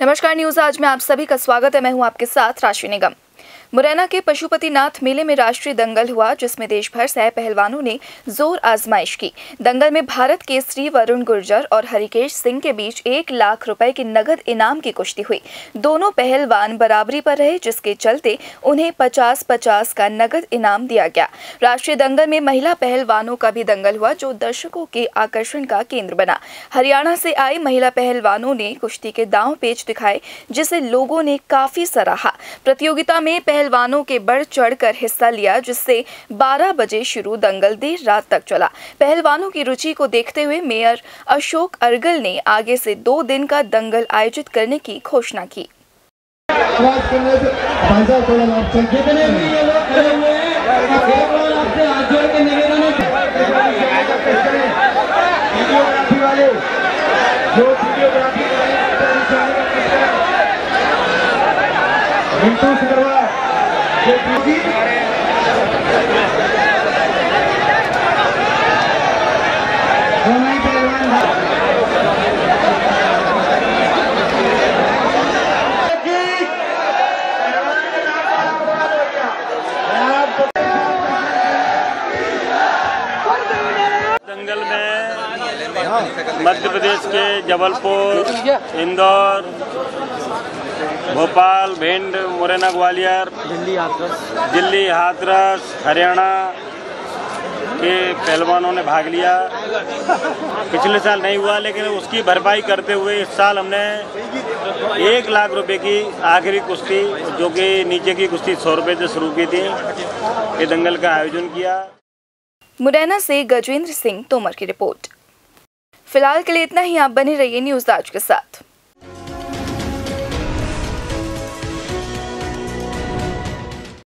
नमस्कार न्यूज़ आज में आप सभी का स्वागत है। मैं हूँ आपके साथ राशि निगम। मुरैना के पशुपतिनाथ मेले में राष्ट्रीय दंगल हुआ, जिसमें देश भर से पहलवानों ने ज़ोर आजमाइश की। दंगल में भारत के श्री वरुण गुर्जर और हरिकेश सिंह के बीच एक लाख रुपए की नगद इनाम की कुश्ती हुई। दोनों पहलवान बराबरी पर रहे, जिसके चलते उन्हें पचास पचास का नगद इनाम दिया गया। राष्ट्रीय दंगल में महिला पहलवानों का भी दंगल हुआ, जो दर्शकों के आकर्षण का केंद्र बना। हरियाणा से आई महिला पहलवानों ने कुश्ती के दांव पेच दिखाए, जिसे लोगों ने काफ़ी सराहा। प्रतियोगिता में पहलवानों के बढ़ चढ़कर हिस्सा लिया जिससे 12 बजे शुरू दंगल देर रात तक चला। पहलवानों की रुचि को देखते हुए मेयर अशोक अर्गल ने आगे से दो दिन का दंगल आयोजित करने की घोषणा की। जो में मध्य प्रदेश के जबलपुर इंदौर भोपाल भिंड मुरैना ग्वालियर दिल्ली हाथरस। दिल्ली हाथरस हरियाणा के पहलवानों ने भाग लिया। पिछले साल नहीं हुआ लेकिन उसकी भरपाई करते हुए इस साल हमने एक लाख रुपए की आखिरी कुश्ती जो कि नीचे की कुश्ती सौ रुपए से शुरू की थी ये दंगल का आयोजन किया। मुरैना से गजेंद्र सिंह तोमर की रिपोर्ट। फ़िलहाल के लिए इतना ही आप बने रहिए न्यूज़ आज के साथ।